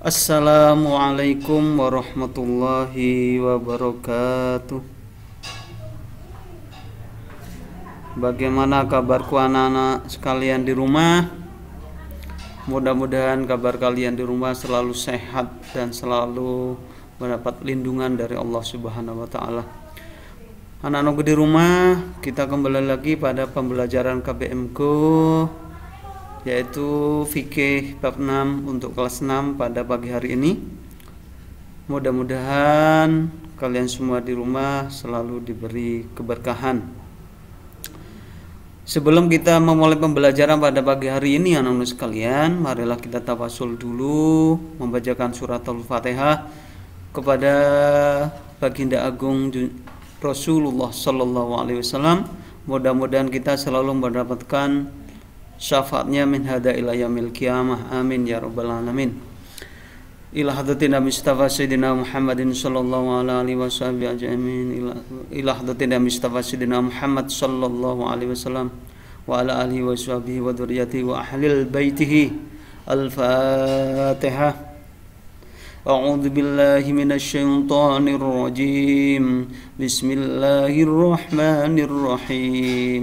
Assalamualaikum warahmatullahi wabarakatuh. Bagaimana kabarku anak-anak sekalian di rumah? Mudah-mudahan kabar kalian di rumah selalu sehat dan selalu mendapat lindungan dari Allah Subhanahu wa taala. Anak-anakku di rumah, kita kembali lagi pada pembelajaran KBMku yaitu fikih bab 6 untuk kelas 6 pada pagi hari ini. Mudah-mudahan kalian semua di rumah selalu diberi keberkahan. Sebelum kita memulai pembelajaran pada pagi hari ini anak-anak sekalian, marilah kita tawasul dulu membacakan surat Al-Fatihah kepada Baginda Agung Rasulullah Sallallahu Alaihi Wasallam. Mudah-mudahan kita selalu mendapatkan syafaatnya min hada ila yamil qiyamah amin ya rabbal alamin ila hadratina Mustafa Sayyidina Muhammadin sallallahu alaihi wasallam ila hadratina Mustafa Sayyidina Muhammad sallallahu alaihi wasallam wa ala alihi wa sahbihi wa dzurriyyatihi wa ahlil baitihi al-fatihah أعوذ بالله من الشيطان الرجيم بسم الله الرحمن الرحيم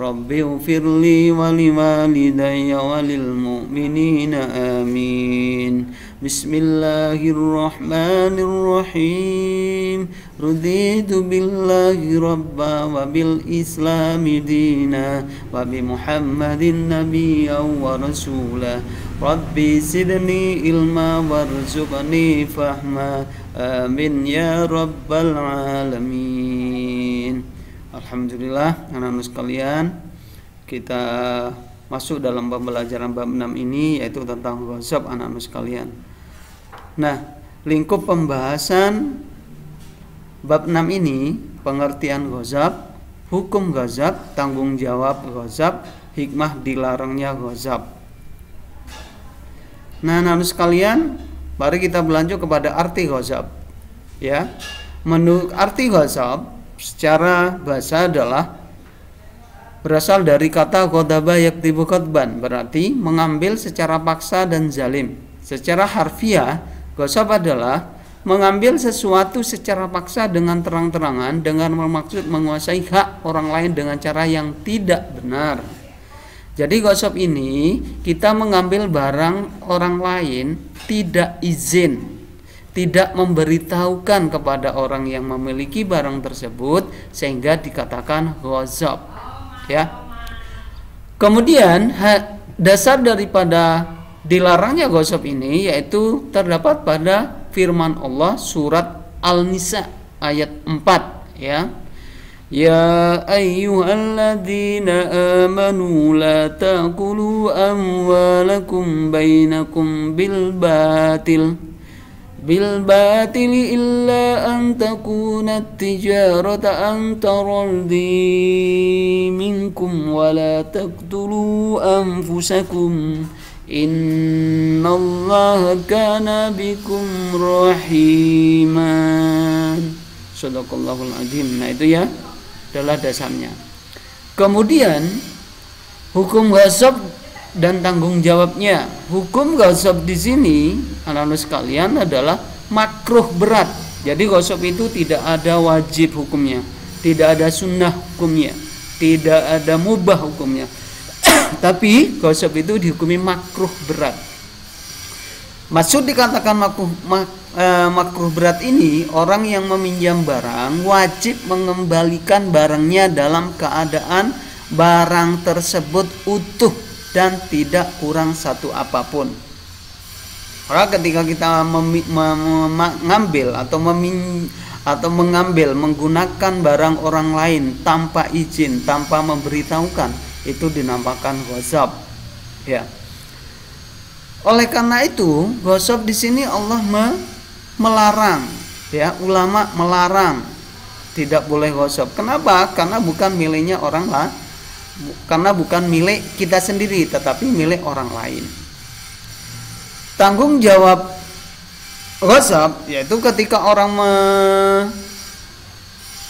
رب اغفر لي ولوالدي وللمؤمنين آمين. بسم الله الرحمن الرحيم. رضيت بالله ربا وبالإسلام دينا وبمحمد نبيا ورسولا. ربي زدني علما وارزقني فهما. آمين يا رب العالمين. Alhamdulillah anak-anak sekalian kita masuk dalam pembelajaran bab 6 ini yaitu tentang ghazab anak-anak sekalian. Nah, lingkup pembahasan bab 6 ini pengertian ghazab, hukum ghazab, tanggung jawab ghazab, hikmah dilarangnya ghazab. Nah, anak-anak sekalian, mari kita berlanjut kepada arti ghazab. Ya. Menurut arti ghazab secara bahasa adalah berasal dari kata kodaba yaktibu kotban berarti mengambil secara paksa dan zalim. Secara harfiah gosab adalah mengambil sesuatu secara paksa dengan terang-terangan dengan bermaksud menguasai hak orang lain dengan cara yang tidak benar. Jadi gosok ini kita mengambil barang orang lain tidak izin tidak memberitahukan kepada orang yang memiliki barang tersebut sehingga dikatakan ghazab ya kemudian dasar daripada dilarangnya ghazab ini yaitu terdapat pada firman Allah surat Al-Nisa ayat 4 ya يا أيها الذين آمنوا لا تأكلوا أموالكم بينكم بالباطل بالباطل إلا أن تكون التجارة أن ترضي منكم ولا تقتلوا أنفسكم إن الله كان بكم رحيما Sadaqallahul Azim Nah itu ya adalah dasarnya Kemudian Hukum ghasab dan tanggung jawabnya. Hukum gosok di sini, anak-anak sekalian adalah makruh berat. Jadi gosok itu tidak ada wajib hukumnya, tidak ada sunnah hukumnya, tidak ada mubah hukumnya. Tapi gosok itu dihukumi makruh berat. Maksud dikatakan makruh, mak, eh, makruh berat ini orang yang meminjam barang wajib mengembalikan barangnya dalam keadaan barang tersebut utuh dan tidak kurang satu apa pun. Maka ketika kita mengambil atau memin atau mengambil menggunakan barang orang lain tanpa izin, tanpa memberitahukan, itu dinamakan ghazab. Ya. oleh karena itu gosok di sini Allah me melarang ya ulama melarang tidak boleh gosok kenapa karena bukan miliknya orang lah karena bukan milik kita sendiri tetapi milik orang lain. Tanggung jawab gosok yaitu ketika orang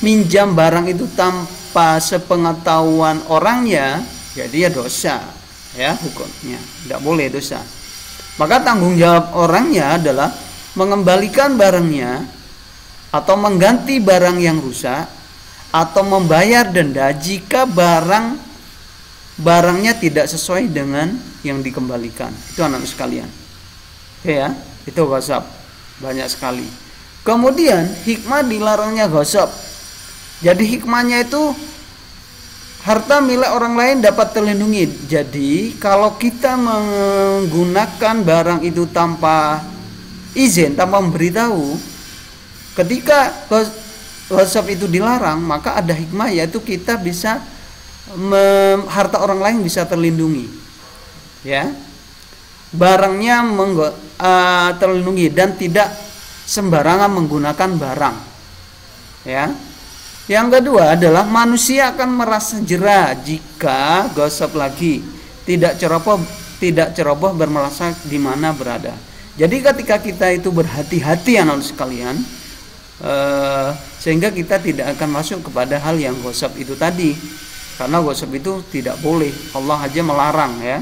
meminjam barang itu tanpa sepengetahuan orangnya ya dia dosa ya hukumnya. Tidak boleh dosa. Maka tanggung jawab orangnya adalah mengembalikan barangnya atau mengganti barang yang rusak atau membayar denda jika barang barangnya tidak sesuai dengan yang dikembalikan. Itu anak sekalian. Oke ya, itu gosip banyak sekali. Kemudian hikmah dilarangnya gosip. Jadi hikmahnya itu harta milik orang lain dapat terlindungi. Jadi kalau kita menggunakan barang itu tanpa izin, tanpa memberitahu, ketika gosip itu dilarang, maka ada hikmah yaitu kita bisa harta orang lain bisa terlindungi. Ya. Barangnya uh, terlindungi dan tidak sembarangan menggunakan barang. Ya. Yang kedua adalah manusia akan merasa jerah jika gosip lagi. Tidak ceroboh tidak ceroboh bermerasa di mana berada. Jadi ketika kita itu berhati-hati anak sekalian uh, sehingga kita tidak akan masuk kepada hal yang gosip itu tadi karena gosip itu tidak boleh. Allah aja melarang ya.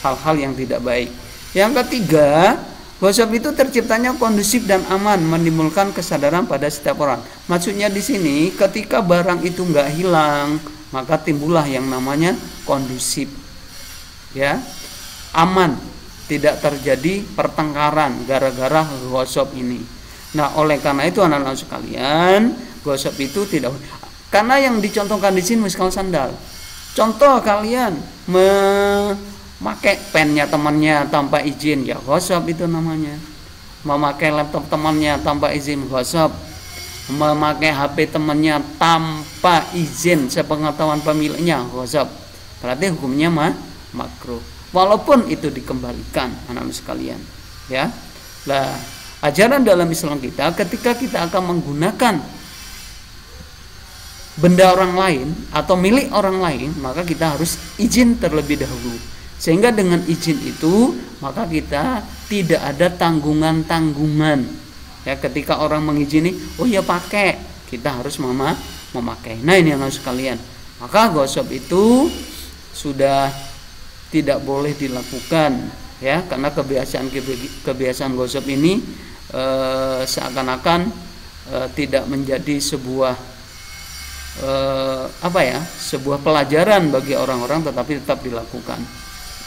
Hal-hal yang tidak baik. Yang ketiga gosip itu terciptanya kondusif dan aman menimbulkan kesadaran pada setiap orang. Maksudnya di sini ketika barang itu nggak hilang maka timbullah yang namanya kondusif ya. Aman tidak terjadi pertengkaran gara-gara gosip ini. Nah oleh karena itu anak-anak sekalian gosip itu tidak karena yang dicontohkan di sini misalkan sandal. Contoh kalian memakai pennya temannya tanpa izin ya gosip itu namanya. Memakai laptop temannya tanpa izin gosip. Memakai HP temannya tanpa izin sepengetahuan pemiliknya gosip. Berarti hukumnya mah makruh. Walaupun itu dikembalikan anak-anak sekalian, ya. Lah, ajaran dalam Islam kita ketika kita akan menggunakan benda orang lain atau milik orang lain maka kita harus izin terlebih dahulu. Sehingga dengan izin itu maka kita tidak ada tanggungan-tanggungan. Ya ketika orang mengizini oh ya pakai. Kita harus mama memakai. Nah ini yang harus sekalian maka gosip itu sudah tidak boleh dilakukan ya karena kebiasaan kebiasaan gosip ini e, seakan-akan e, tidak menjadi sebuah eh, apa ya sebuah pelajaran bagi orang-orang tetapi tetap dilakukan.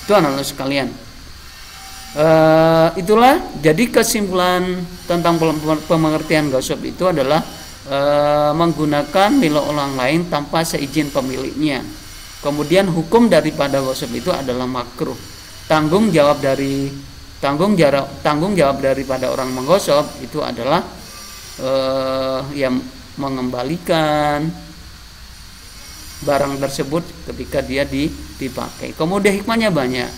Itu anak-anak sekalian eh, itulah jadi kesimpulan tentang pengertian gosip itu adalah eh, menggunakan milik orang lain tanpa seizin pemiliknya. Kemudian hukum daripada gosip itu adalah makruh. Tanggung jawab dari tanggung jawab tanggung jawab daripada orang menggosok itu adalah eh, yang mengembalikan barang tersebut ketika dia dipakai. Kemudian hikmahnya banyak,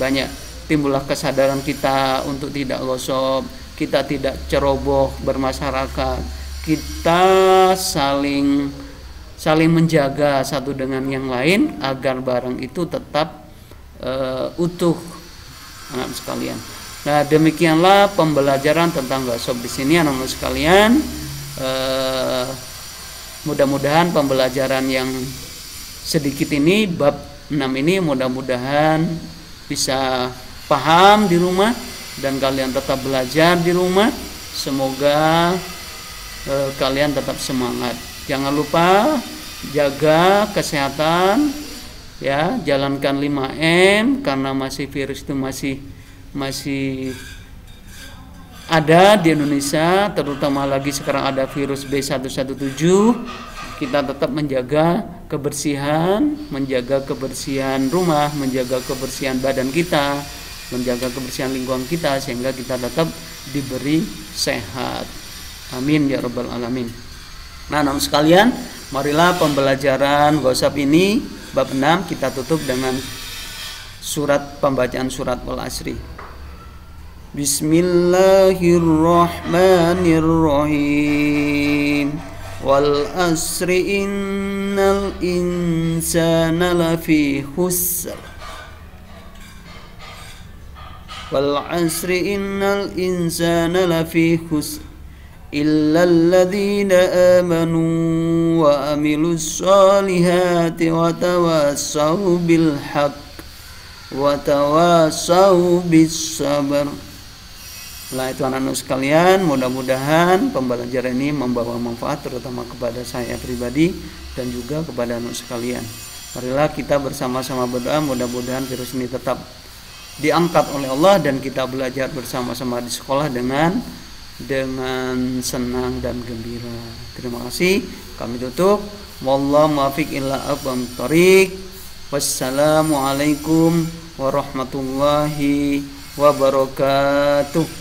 banyak timbullah kesadaran kita untuk tidak gosok, kita tidak ceroboh bermasyarakat, kita saling saling menjaga satu dengan yang lain agar barang itu tetap uh, utuh anak sekalian. Nah demikianlah pembelajaran tentang gosok di sini anak-anak sekalian. Uh, mudah-mudahan pembelajaran yang sedikit ini bab 6 ini mudah-mudahan bisa paham di rumah dan kalian tetap belajar di rumah. Semoga eh, kalian tetap semangat. Jangan lupa jaga kesehatan ya. Jalankan 5M karena masih virus itu masih masih ada di Indonesia terutama lagi sekarang ada virus B117 kita tetap menjaga kebersihan, menjaga kebersihan rumah, menjaga kebersihan badan kita, menjaga kebersihan lingkungan kita sehingga kita tetap diberi sehat. Amin ya rabbal alamin. Nah, namun sekalian, marilah pembelajaran gosip ini bab 6 kita tutup dengan surat pembacaan surat Wal Asri. Bismillahirrahmanirrahim والأسر إن الإنسان لفي خسر. والعسر إن الإنسان لفي خسر. إلا الذين آمنوا وعملوا الصالحات وتواصوا بالحق وتواصوا بالصبر. Nah itu anak-anak sekalian, mudah-mudahan pembelajaran ini membawa manfaat terutama kepada saya pribadi dan juga kepada anak sekalian. Marilah kita bersama-sama berdoa mudah-mudahan virus ini tetap diangkat oleh Allah dan kita belajar bersama-sama di sekolah dengan dengan senang dan gembira. Terima kasih. Kami tutup. Wallahu. Wassalamualaikum warahmatullahi wabarakatuh.